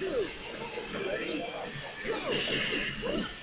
two, three, go!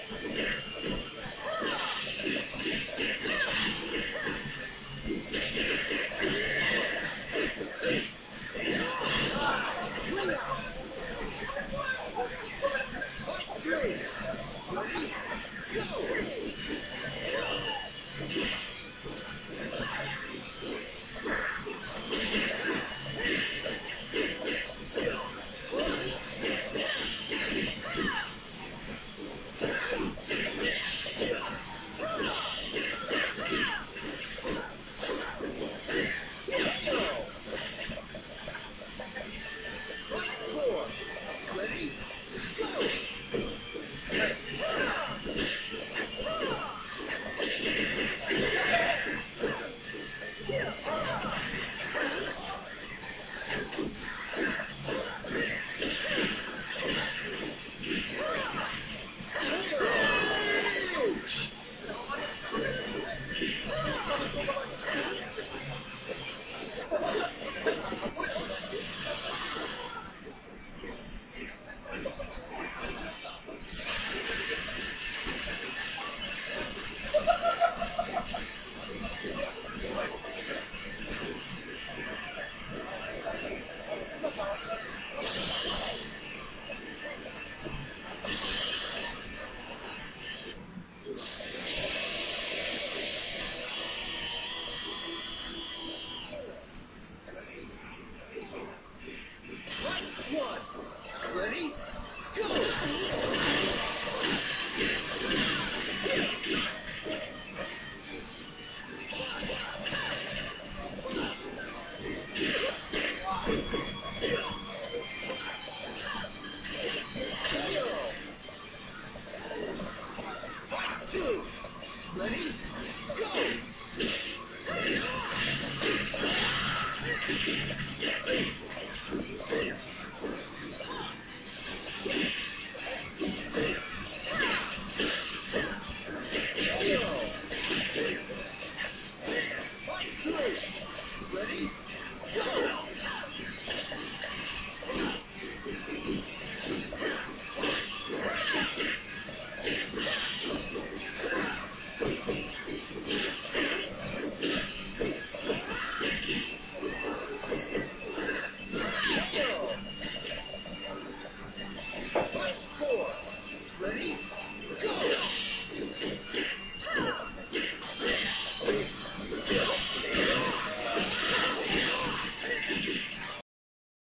Ready? Go!